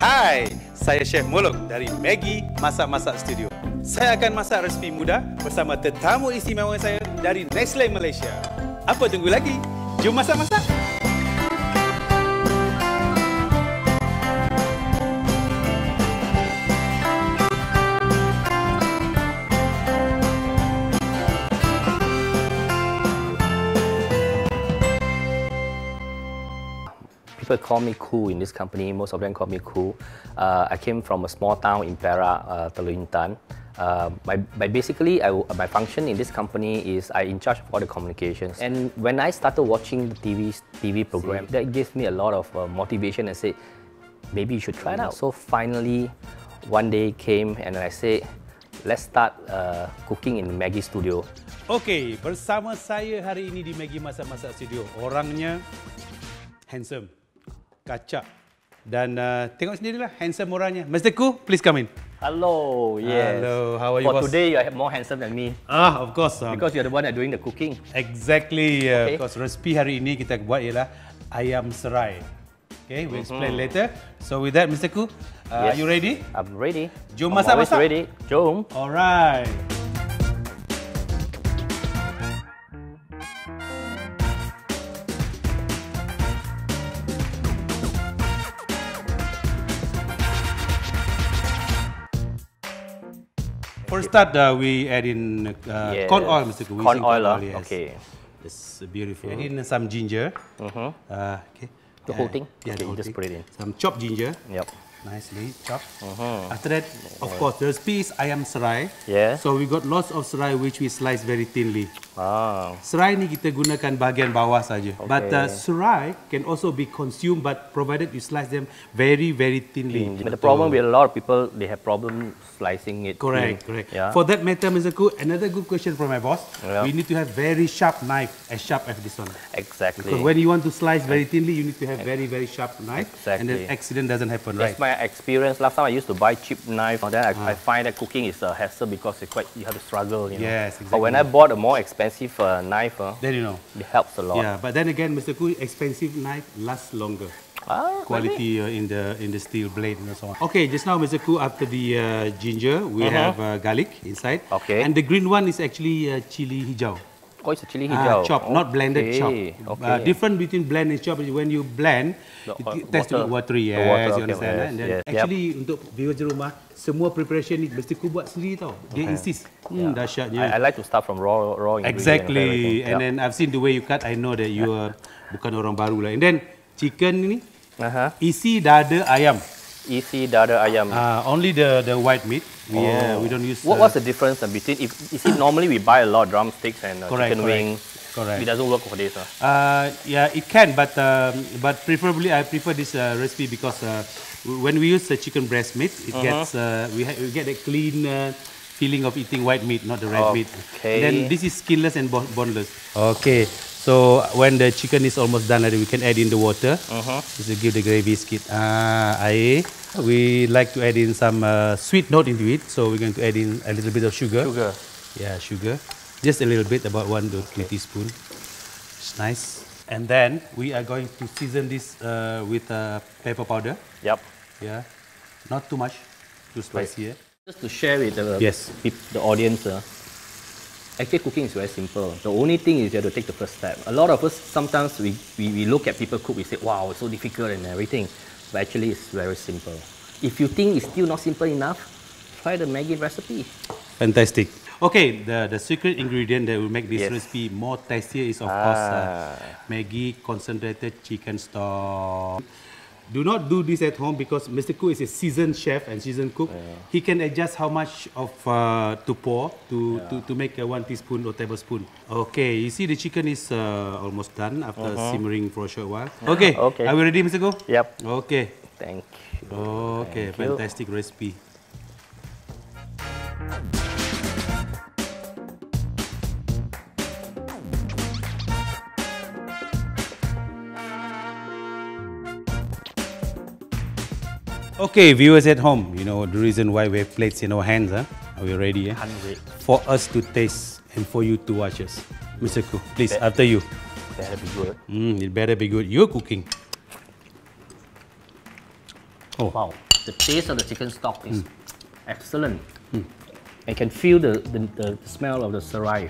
Hai, saya Chef Molok dari Maggie Masak-Masak Studio. Saya akan masak resipi mudah bersama tetamu istimewa saya dari Nestle Malaysia. Apa tunggu lagi? Jom masak-masak! People call me Khoo in this company. Most of them call me Khoo. Uh, I came from a small town in Perak, uh, Teluk Intan. Uh, my, my basically, I, my function in this company is I in charge of all the communications. And when I started watching the TV TV program, that gave me a lot of uh, motivation and said, maybe you should try it out. So finally, one day came and I said, let's start uh, cooking in Maggi Studio. Okey, bersama saya hari ini di Maggi Masak-Masak Studio. Orangnya handsome, kacak. Dan uh, tengok sendirilah handsome orangnya. Mr. Ku, please come in. Hello, yes. Hello, how are you, For boss? today, you are more handsome than me Ah, of course. Um, because you're the one that doing the cooking. Exactly. Uh, Okay. Because resipi hari ini kita buat ialah ayam serai. Okay, we'll explain later. So with that, Mr. Ku, uh, are Yes. you ready? I'm ready. Jom masak-masak. ready. Jom. Alright. For start, uh, we add in uh, Yes. corn oil, Mr. Ku. We Corn oil, ah. yes. okay. It's beautiful. Add in some ginger. Mhm. Uh, okay. The whole thing? Yeah, the Okay, you whole just thing. put it in. Some chopped ginger. Yep. Nicely chopped. Mhm. After that, of course, the is ayam serai. Yeah. So we got lots of serai which we slice very thinly. Ah. Serai ni kita gunakan bahagian bawah saja. Okay. But uh, serai can also be consumed but provided you slice them very very thinly. But the problem with a lot of people, they have problem slicing it. Correct, thin. correct. Yeah. For that matter, Mr. Khoo, another good question from my boss. Yeah. We need to have very sharp knife, as sharp as this one. exactly. Because when you want to slice very thinly, you need to have very, very sharp knife. Exactly. And then accident doesn't happen, That's right? Experience. Last time I used to buy cheap knife, and then I, I find that cooking is a hassle because it's quite you have to struggle. You know? Yes, But when I bought a more expensive uh, knife, uh, Then you know. it helps a lot. Yeah, but then again, Mr. Khoo, expensive knife lasts longer. Ah, Quality uh, in the in the steel blade and so on. Okay, just now, Mr. Khoo, after the uh, ginger, we have uh, garlic inside. Okay. And the green one is actually uh, chili hijau. Oh, it's a hijau. chop, not blended chop. Okay, Uh, Okay. different between blend and chop is when you blend, The it, tends to water. watery. The Yes, water, you okay, understand. yes, And then yes, yep. actually untuk viewers di rumah, semua preparation ni mesti ku buat sendiri tau. Dia insist. Hmm, dahsyatnya. I, I like to start from raw, raw ingredient. Exactly. everything. And Yep. then I've seen the way you cut. I know that you are bukan orang baru lah. And then chicken ni uh-huh. isi dada ayam. Isi dada ayam. Uh, only the the white meat. We uh, we don't use. What, uh, what's the difference uh, between if you see normally we buy a lot of drumsticks and uh, Correct, chicken correct, wings. correct. It doesn't work for this. Uh. Uh, yeah, it can, but um, but preferably I prefer this uh, recipe because uh, when we use the chicken breast meat, it Uh-huh. gets uh, we, we get a clean uh, feeling of eating white meat, not the red meat. Okay. Then this is skinless and boneless. Okay, so when the chicken is almost done, we can add in the water. Uh-huh. Just to give the gravy skit. Ah, air. We like to add in some uh, sweet note into it, so we're going to add in a little bit of sugar. Sugar. Yeah, sugar. Just a little bit, about one to two teaspoon. It's nice. And then we are going to season this uh, with uh, pepper powder. Yep. Yeah, not too much, too spicy. eh? Just to share with the Yes. peop- the audience, uh, actually cooking is very simple. The only thing is you have to take the first step. A lot of us sometimes we, we, we look at people cook, we say, wow, it's so difficult and everything. But actually it's very simple. If you think it's still not simple enough, try the Maggi recipe. Fantastic. Okay, the, the secret ingredient that will make this Yes. recipe more tastier is of course uh, Ah. Maggi concentrated chicken stock. Do not do this at home because Mr. Ku is a seasoned chef and seasoned cook. He can adjust how much of uh, to pour to, to, to make a one teaspoon or tablespoon. Okay, you see the chicken is uh, almost done after simmering for a short while. Okay. Okay. are we ready, Mr. Ku? Yep. Okay. Thank you. Okay, Thank you. fantastic recipe. Okay, viewers at home, you know the reason why we have plates in our hands, huh? Are we ready? Can't wait. For us to taste and for you to watch us. Mr. Khoo, please, after you. Better be good. Mm, it better be good. You're cooking. Oh, Wow. the taste of the chicken stock is excellent. I can feel the, the, the smell of the serai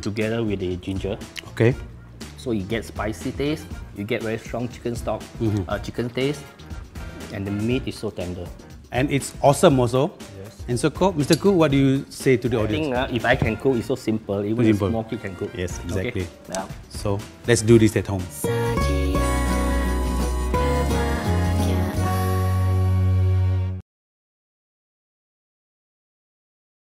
together with the ginger. Okay. So you get spicy taste, you get very strong chicken stock, uh, chicken taste, and the meat is so tender. And it's awesome also. Yes. And so, Mr. Khoo, what do you say to the I audience? think uh, if I can cook, it's so simple. Even Simple. a small kid can cook. Yes, Okay? exactly. Yeah. So let's do this at home.